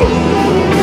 Música